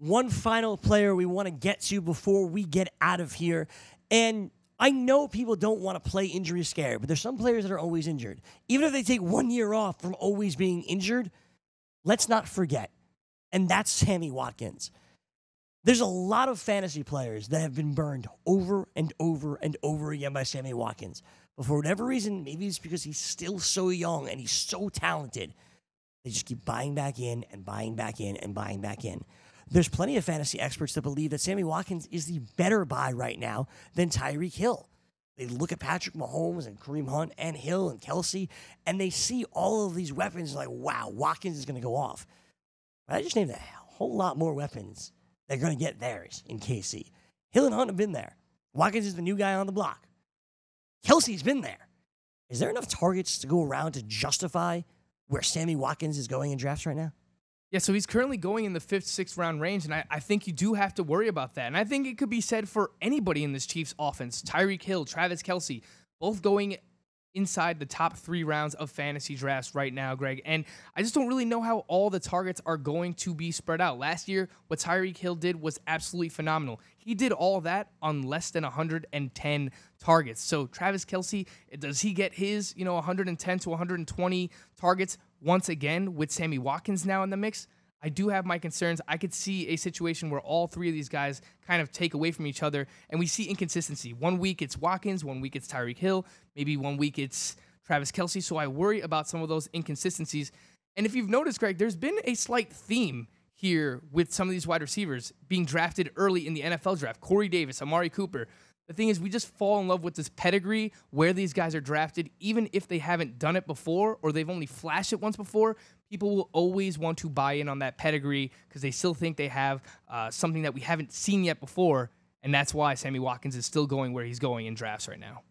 one final player we want to get to before we get out of here. And I know people don't want to play injury scared, but there's some players that are always injured. Even if they take one year off from always being injured, let's not forget. And that's Sammy Watkins. There's a lot of fantasy players that have been burned over and over and over again by Sammy Watkins. But for whatever reason, maybe it's because he's still so young and he's so talented, they just keep buying back in and buying back in and buying back in. There's plenty of fantasy experts that believe that Sammy Watkins is the better buy right now than Tyreek Hill. They look at Patrick Mahomes and Kareem Hunt and Hill and Kelce, and they see all of these weapons like, wow, Watkins is going to go off. But I just named a whole lot more weapons that are going to get theirs in KC. Hill and Hunt have been there. Watkins is the new guy on the block. Kelce's been there. Is there enough targets to go around to justify where Sammy Watkins is going in drafts right now? Yeah, so he's currently going in the fifth, sixth round range, and I, I, think you do have to worry about that. And I think it could be said for anybody in this Chiefs offense Tyreek Hill, Travis Kelce, both going inside the top three rounds of fantasy drafts right now, Greg. And I just don't really know how all the targets are going to be spread out. Last year, what Tyreek Hill did was absolutely phenomenal. He did all that on less than 110 targets. So Travis Kelce, does he get his, you know, 110 to 120 targets once again with Sammy Watkins now in the mix? I do have my concerns. I could see a situation where all three of these guys kind of take away from each other, and we see inconsistency. One week it's Watkins, one week it's Tyreek Hill, maybe one week it's Travis Kelce. So I worry about some of those inconsistencies. And if you've noticed, Greg, there's been a slight theme here with some of these wide receivers being drafted early in the NFL draft. Corey Davis, Amari Cooper. The thing is, we just fall in love with this pedigree where these guys are drafted, even if they haven't done it before or they've only flashed it once before. People will always want to buy in on that pedigree because they still think they have uh, something that we haven't seen yet before. And that's why Sammy Watkins is still going where he's going in drafts right now.